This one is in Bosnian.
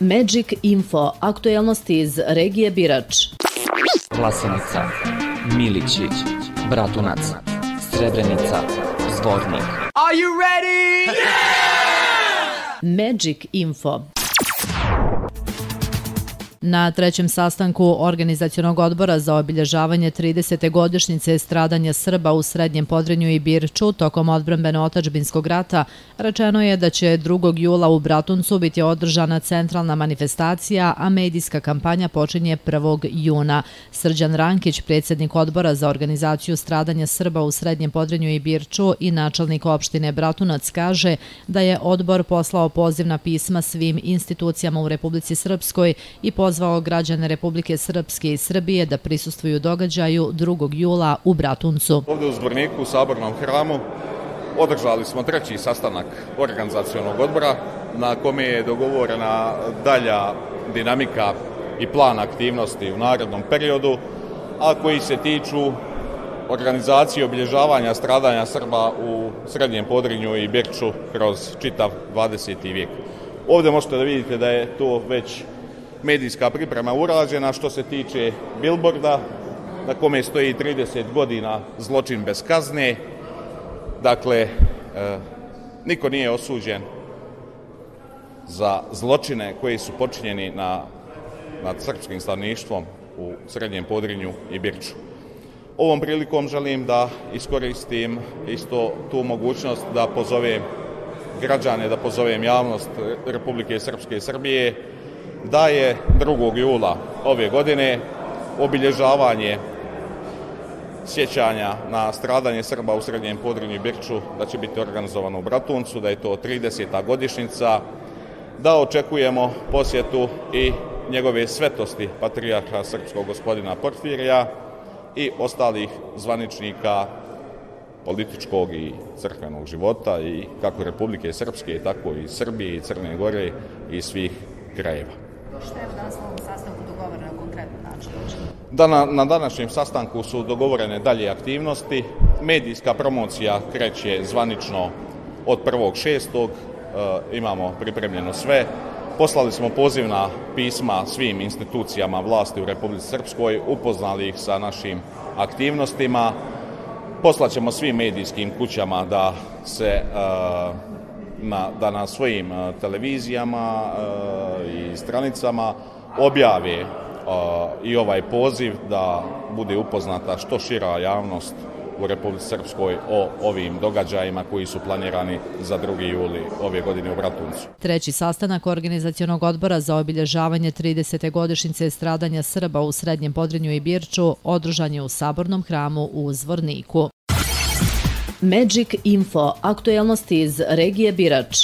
Magic Info, aktuelnosti iz regije Birač. Vlasenica, Milići, Bratunac, Srebrenica, Zvornik. Are you ready? Yeah! Magic Info. Na trećem sastanku Organizacijonog odbora za obilježavanje 30. godišnjice stradanja Srba u Srednjem Podrenju i Birču tokom odbranbeno-otačbinskog rata rečeno je da će 2. jula u Bratuncu biti održana centralna manifestacija, a medijska kampanja počinje 1. juna. Srđan Rankić, predsjednik odbora za organizaciju stradanja Srba u Srednjem Podrenju i Birču i načelnik opštine Bratunac kaže da je odbor poslao pozivna pisma svim institucijama u Republici Srpskoj i pozivna pozvao građane Republike Srpske i Srbije da prisustuju događaju 2. jula u Bratuncu. Ovdje u Zborniku, u Sabornom hramu, održali smo treći sastanak organizacijonog odbora na kome je dogovorena dalja dinamika i plan aktivnosti u narednom periodu, a koji se tiču organizacije obilježavanja stradanja Srba u Srednjem Podrinju i Birču kroz čitav 20. vijek. Ovdje možete da vidite da je to već medijska priprema urađena što se tiče billboarda na kome stoji 30 godina zločin bez kazne. Dakle, e, niko nije osuđen za zločine koji su počinjeni na, nad srpskim stanovništvom u Srednjem Podrinju i Birču. Ovom prilikom želim da iskoristim isto tu mogućnost da pozovem građane, da pozovem javnost Republike Srpske i Srbije, da je 2. jula ove godine obilježavanje sjećanja na stradanje Srba u Srednjem podrinju i Birču, da će biti organizovano u Bratuncu, da je to 30. godišnica, da očekujemo posjetu i njegove svetosti patrijarha srpskog gospodina Porfirija i ostalih zvaničnika političkog i crkvenog života i kako Republike Srpske, tako i Srbije i Crne Gore i svih krajeva. Šta je danas na ovom sastanku dogovoreno konkretno način? Dana, na današnjem sastanku su dogovorene dalje aktivnosti. Medijska promocija kreće zvanično od 1.6. E, imamo pripremljeno sve. Poslali smo pozivna pisma svim institucijama vlasti u Republici Srpskoj, upoznali ih sa našim aktivnostima. Poslaćemo svim medijskim kućama da se e, na, da na svojim e, televizijama e, i stranicama objave e, i ovaj poziv da bude upoznata što šira javnost u Republike Srpskoj o ovim događajima koji su planirani za 2. juli ove godine u Bratuncu. Treći sastanak Organizacijonog odbora za obilježavanje 30. godišnjice stradanja Srba u Srednjem Podrinju i Birču održan je u Sabornom hramu u Zvorniku. Magic Info, aktuelnosti iz regije Birač.